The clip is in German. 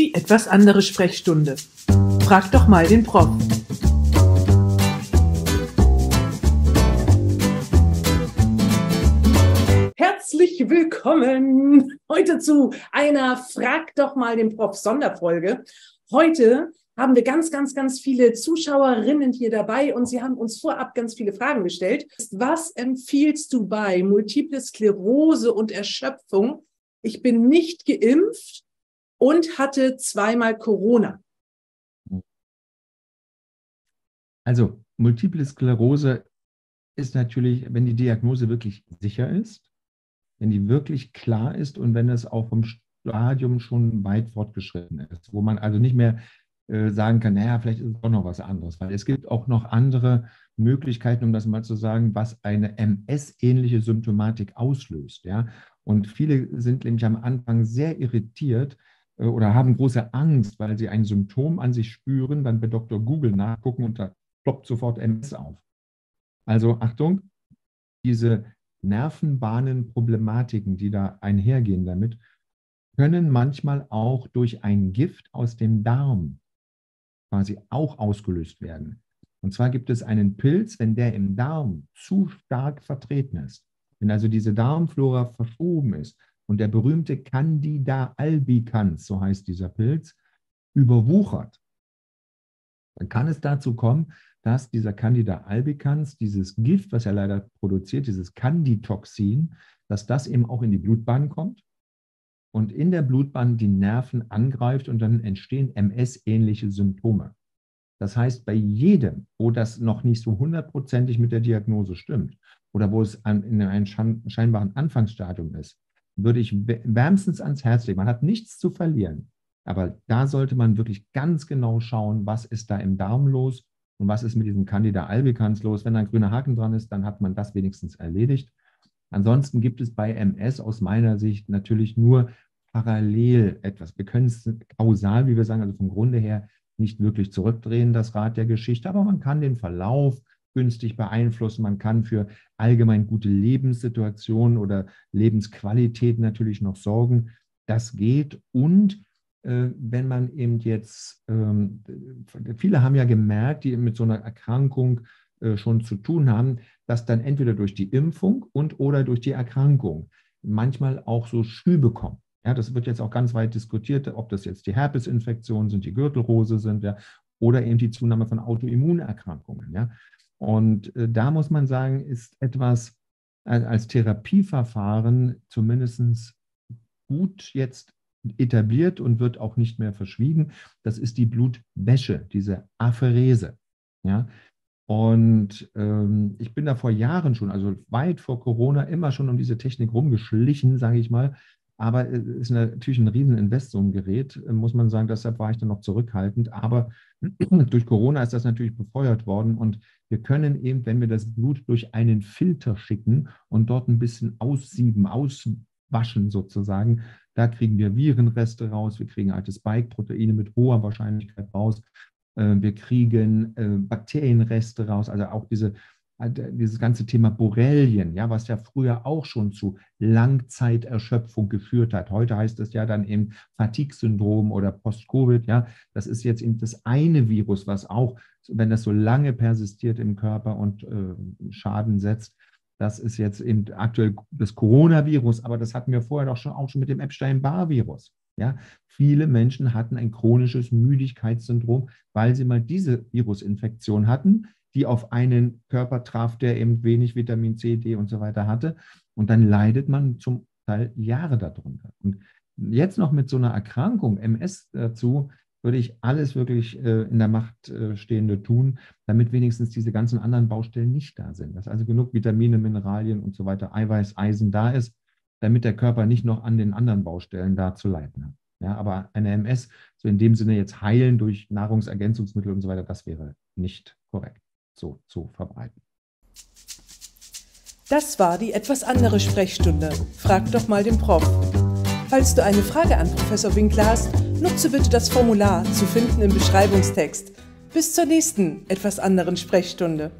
Die etwas andere Sprechstunde. Frag doch mal den Prof. Herzlich willkommen heute zu einer Frag doch mal den Prof Sonderfolge. Heute haben wir ganz, ganz, ganz viele Zuschauerinnen hier dabei und sie haben uns vorab ganz viele Fragen gestellt. Was empfiehlst du bei Multiple Sklerose und Erschöpfung? Ich bin nicht geimpft und hatte zweimal Corona. Also Multiple Sklerose ist natürlich, wenn die Diagnose wirklich sicher ist, wenn die wirklich klar ist und wenn es auch vom Stadium schon weit fortgeschritten ist, wo man also nicht mehr äh, sagen kann, naja, vielleicht ist es doch noch was anderes, weil es gibt auch noch andere Möglichkeiten, um das mal zu sagen, was eine MS-ähnliche Symptomatik auslöst. Ja? Und viele sind nämlich am Anfang sehr irritiert oder haben große Angst, weil sie ein Symptom an sich spüren, dann bei Dr. Google nachgucken und da ploppt sofort MS auf. Also Achtung, diese Nervenbahnenproblematiken, die da einhergehen damit, können manchmal auch durch ein Gift aus dem Darm quasi auch ausgelöst werden. Und zwar gibt es einen Pilz, wenn der im Darm zu stark vertreten ist, wenn also diese Darmflora verschoben ist und der berühmte Candida albicans, so heißt dieser Pilz, überwuchert, dann kann es dazu kommen, dass dieser Candida albicans, dieses Gift, was er leider produziert, dieses Canditoxin, dass das eben auch in die Blutbahn kommt und in der Blutbahn die Nerven angreift und dann entstehen MS-ähnliche Symptome. Das heißt, bei jedem, wo das noch nicht so hundertprozentig mit der Diagnose stimmt oder wo es in einem scheinbaren Anfangsstadium ist, würde ich wärmstens ans Herz legen. Man hat nichts zu verlieren. Aber da sollte man wirklich ganz genau schauen, was ist da im Darm los und was ist mit diesem Candida albicans los. Wenn da ein grüner Haken dran ist, dann hat man das wenigstens erledigt. Ansonsten gibt es bei MS aus meiner Sicht natürlich nur parallel etwas. Wir können es kausal, wie wir sagen, also vom Grunde her nicht wirklich zurückdrehen, das Rad der Geschichte, aber man kann den Verlauf günstig beeinflussen. Man kann für allgemein gute Lebenssituationen oder Lebensqualität natürlich noch sorgen. Das geht. Und äh, wenn man eben jetzt, ähm, viele haben ja gemerkt, die mit so einer Erkrankung äh, schon zu tun haben, dass dann entweder durch die Impfung und oder durch die Erkrankung manchmal auch so Schübe kommen. Ja, das wird jetzt auch ganz weit diskutiert, ob das jetzt die Herpesinfektionen sind, die Gürtelrose sind, ja, oder eben die Zunahme von Autoimmunerkrankungen. Ja. Und äh, da muss man sagen, ist etwas als Therapieverfahren zumindest gut jetzt etabliert und wird auch nicht mehr verschwiegen. Das ist die Blutwäsche, diese Apherese. Ja? Und ähm, ich bin da vor Jahren schon, also weit vor Corona, immer schon um diese Technik rumgeschlichen, sage ich mal. Aber es ist natürlich ein Rieseninvest, so ein Gerät, muss man sagen. Deshalb war ich dann noch zurückhaltend. Aber durch Corona ist das natürlich befeuert worden. Und wir können eben, wenn wir das Blut durch einen Filter schicken und dort ein bisschen aussieben, auswaschen sozusagen, da kriegen wir Virenreste raus, wir kriegen alte Spike-Proteine mit hoher Wahrscheinlichkeit raus, äh, wir kriegen äh, Bakterienreste raus, also auch diese dieses ganze Thema Borrelien, ja, was ja früher auch schon zu Langzeiterschöpfung geführt hat. Heute heißt es ja dann eben Fatigue-Syndrom oder Post-Covid, ja. Das ist jetzt eben das eine Virus, was auch, wenn das so lange persistiert im Körper und äh, Schaden setzt, das ist jetzt eben aktuell das Coronavirus, aber das hatten wir vorher doch schon auch schon mit dem Epstein-Barr-Virus. Ja, viele Menschen hatten ein chronisches Müdigkeitssyndrom, weil sie mal diese Virusinfektion hatten die auf einen Körper traf, der eben wenig Vitamin C, D und so weiter hatte. Und dann leidet man zum Teil Jahre darunter. Und jetzt noch mit so einer Erkrankung, MS dazu, würde ich alles wirklich äh, in der Macht äh, Stehende tun, damit wenigstens diese ganzen anderen Baustellen nicht da sind. Dass also genug Vitamine, Mineralien und so weiter, Eiweiß, Eisen da ist, damit der Körper nicht noch an den anderen Baustellen da zu leiden hat. Ja, aber eine MS, so in dem Sinne jetzt heilen durch Nahrungsergänzungsmittel und so weiter, das wäre nicht korrekt so zu verbreiten. Das war die etwas andere Sprechstunde. Frag doch mal den Prof. Falls du eine Frage an Professor Winkler hast, nutze bitte das Formular zu finden im Beschreibungstext. Bis zur nächsten etwas anderen Sprechstunde.